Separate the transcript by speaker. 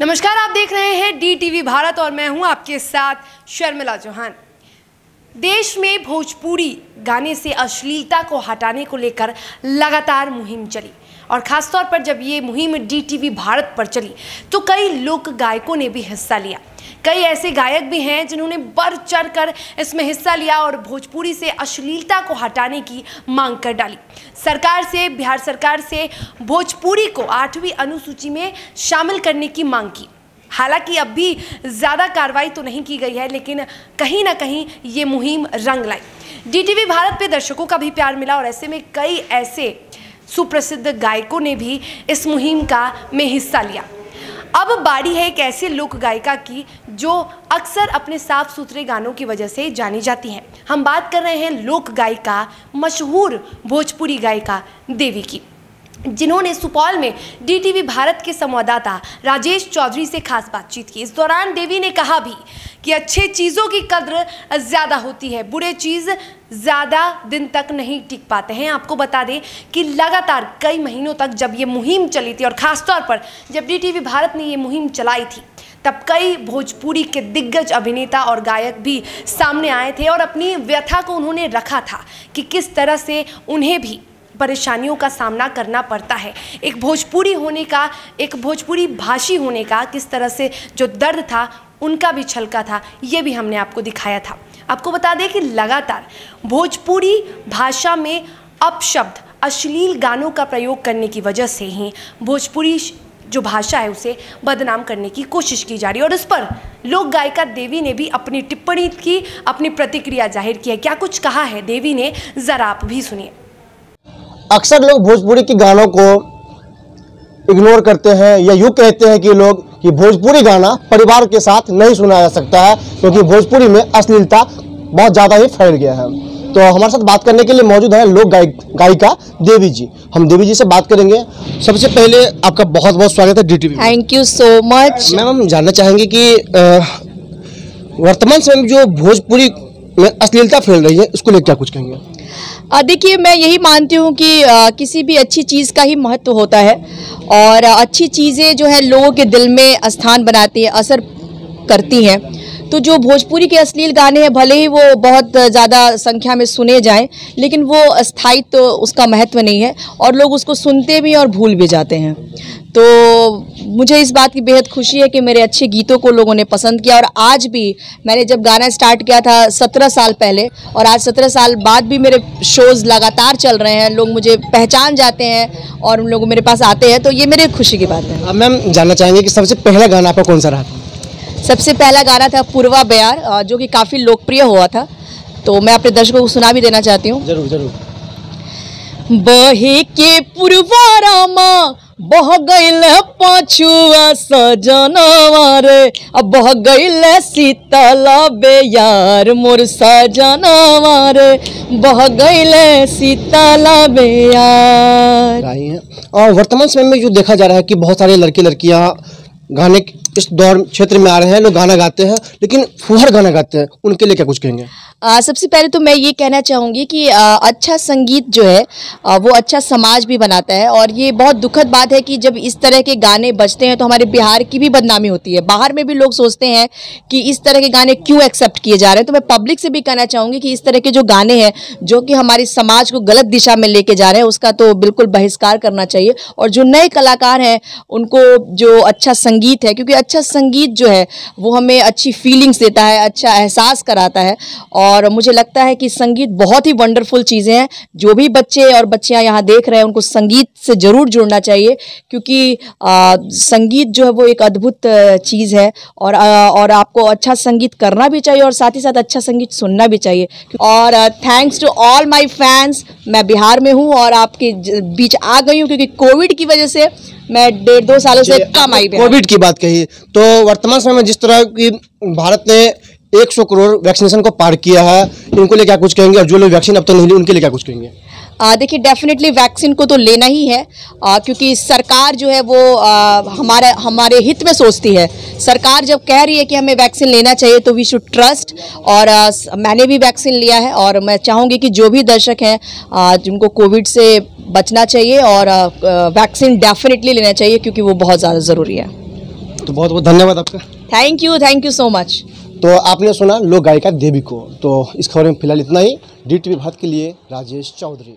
Speaker 1: नमस्कार, आप देख रहे हैं डी टीवी भारत और मैं हूँ आपके साथ शर्मिला चौहान। देश में भोजपुरी गाने से अश्लीलता को हटाने को लेकर लगातार मुहिम चली। और ख़ासतौर पर जब ये मुहिम डी टीवी भारत पर चली तो कई लोक गायकों ने भी हिस्सा लिया। कई ऐसे गायक भी हैं जिन्होंने बढ़ चढ़ कर इसमें हिस्सा लिया और भोजपुरी से अश्लीलता को हटाने की मांग कर डाली। सरकार से, बिहार सरकार से भोजपुरी को आठवीं अनुसूची में शामिल करने की मांग की। हालाँकि अब भी ज़्यादा कार्रवाई तो नहीं की गई है, लेकिन कहीं ना कहीं ये मुहिम रंग लाई। डीटीवी भारत पे दर्शकों का भी प्यार मिला और ऐसे में कई ऐसे सुप्रसिद्ध गायकों ने भी इस मुहिम का में हिस्सा लिया। अब बारी है एक ऐसे लोक गायिका की जो अक्सर अपने साफ़ सुथरे गानों की वजह से जानी जाती हैं। हम बात कर रहे हैं लोक गायिका, मशहूर भोजपुरी गायिका देवी की। जिन्होंने सुपौल में डीटीवी भारत के संवाददाता राजेश चौधरी से खास बातचीत की। इस दौरान देवी ने कहा भी कि अच्छे चीज़ों की कद्र ज़्यादा होती है, बुरे चीज़ ज़्यादा दिन तक नहीं टिक पाते हैं। आपको बता दें कि लगातार कई महीनों तक जब ये मुहिम चली थी और ख़ासतौर पर जब डीटीवी भारत ने ये मुहिम चलाई थी, तब कई भोजपुरी के दिग्गज अभिनेता और गायक भी सामने आए थे और अपनी व्यथा को उन्होंने रखा था कि किस तरह से उन्हें भी परेशानियों का सामना करना पड़ता है। एक भोजपुरी होने का, एक भोजपुरी भाषी होने का किस तरह से जो दर्द था, उनका भी छलका था, ये भी हमने आपको दिखाया था। आपको बता दें कि लगातार भोजपुरी भाषा में अपशब्द, अश्लील गानों का प्रयोग करने की वजह से ही भोजपुरी जो भाषा है उसे बदनाम करने की कोशिश की जा रही है। और इस पर लोक गायिका देवी ने भी अपनी टिप्पणी की, अपनी प्रतिक्रिया ज़ाहिर की है। क्या कुछ कहा है? देवी ने, ज़रा आप भी सुनिए।
Speaker 2: अक्सर लोग भोजपुरी के गानों को इग्नोर करते हैं या यूँ कहते हैं कि लोग कि भोजपुरी गाना परिवार के साथ नहीं सुना जा सकता है क्योंकि भोजपुरी में अश्लीलता बहुत ज़्यादा ही फैल गया है। तो हमारे साथ बात करने के लिए मौजूद है लोक गायक गायिका देवी जी। हम देवी जी से बात करेंगे। सबसे पहले आपका बहुत बहुत स्वागत है D
Speaker 3: thank you so much
Speaker 2: ma'am हम जानना चाहेंगे कि वर्तमान समय में जो भोजपुरी में अश्लीलता फैल रही है उसको लेकर क्या कुछ कहेंगे?
Speaker 3: देखिए मैं यही मानती हूँ कि आ, किसी भी अच्छी चीज़ का ही महत्व होता है और अच्छी चीज़ें जो है लोगों के दिल में स्थान बनाती है असर करती हैं। तो जो भोजपुरी के अश्लील गाने हैं, भले ही वो बहुत ज़्यादा संख्या में सुने जाएँ, लेकिन वो स्थायित्व तो उसका महत्व नहीं है और लोग उसको सुनते भी और भूल भी जाते हैं। तो मुझे इस बात की बेहद खुशी है कि मेरे अच्छे गीतों को लोगों ने पसंद किया और आज भी मैंने जब गाना स्टार्ट किया था सत्रह साल पहले और आज सत्रह साल बाद भी मेरे शोज़ लगातार चल रहे हैं, लोग मुझे पहचान जाते हैं और उन लोग मेरे पास आते हैं तो ये मेरे खुशी की बात है।
Speaker 2: मैम, जानना चाहेंगे कि सबसे पहला गाना आपका कौन सा रहा था?
Speaker 3: सबसे पहला गाना था पूर्वा बयार जो कि काफ़ी लोकप्रिय हुआ था। तो मैं अपने दर्शकों को सुना भी देना चाहती हूँ।
Speaker 2: ज़रूर ज़रूर।
Speaker 3: बहे के पुरवारामा बह गईल पाछुआ सजनवा रे। अब बह गईल शीतल बेयार मोर सजनवा रे। बह गईल शीतल बेयार।
Speaker 2: और वर्तमान समय में जो देखा जा रहा है कि बहुत सारे लड़के लड़कियाँ गाने इस दौर क्षेत्र में आ रहे हैं लोग गाना गाते हैं लेकिन फुहर गाना गाते हैं उनके लिए क्या कुछ कहेंगे?
Speaker 3: आ, सबसे पहले तो मैं ये कहना चाहूँगी कि आ, अच्छा संगीत जो है आ, वो अच्छा समाज भी बनाता है और ये बहुत दुखद बात है कि जब इस तरह के गाने बजते हैं तो हमारे बिहार की भी बदनामी होती है। बाहर में भी लोग सोचते हैं कि इस तरह के गाने क्यों एक्सेप्ट किए जा रहे हैं। तो मैं पब्लिक से भी कहना चाहूँगी कि इस तरह के जो गाने हैं जो कि हमारे समाज को गलत दिशा में लेके जा रहे हैं उसका तो बिल्कुल बहिष्कार करना चाहिए और जो नए कलाकार हैं उनको जो अच्छा संगीत है क्योंकि अच्छा संगीत जो है वो हमें अच्छी फीलिंग्स देता है अच्छा एहसास कराता है और मुझे लगता है कि संगीत बहुत ही वंडरफुल चीज़ें हैं। जो भी बच्चे और बच्चियाँ यहाँ देख रहे हैं उनको संगीत से ज़रूर जुड़ना चाहिए क्योंकि आ, संगीत जो है वो एक अद्भुत चीज़ है और आ, और आपको अच्छा संगीत करना भी चाहिए और साथ ही साथ अच्छा संगीत सुनना भी चाहिए। और thanks to all my fans मैं बिहार में हूँ और आपके बीच आ गई हूँ क्योंकि कोविड की वजह से मैं डेढ़ दो सालों से कम आई
Speaker 2: कोविड की बात कही तो वर्तमान समय में जिस तरह की भारत ने 100 करोड़ वैक्सीनेशन को पार किया है इनको लिए क्या कुछ कहेंगे? और जो लोग वैक्सीन अब तक नहीं ली उनके लिए क्या कुछ कहेंगे?
Speaker 3: देखिए डेफिनेटली वैक्सीन को तो लेना ही है आ, क्योंकि सरकार जो है वो आ, हमारे हमारे हित में सोचती है। सरकार जब कह रही है कि हमें वैक्सीन लेना चाहिए तो वी शुड ट्रस्ट और आ, मैंने भी वैक्सीन लिया है और मैं चाहूँगी कि जो भी दर्शक हैं जिनको कोविड से बचना चाहिए और वैक्सीन डेफिनेटली लेना चाहिए क्योंकि वो बहुत ज़्यादा ज़रूरी है।
Speaker 2: तो बहुत बहुत धन्यवाद आपका।
Speaker 3: Thank you thank you so much
Speaker 2: तो आपने सुना लोक गायिका देवी को तो इस खबर में फ़िलहाल इतना ही। डी टी भारत के लिए राजेश चौधरी।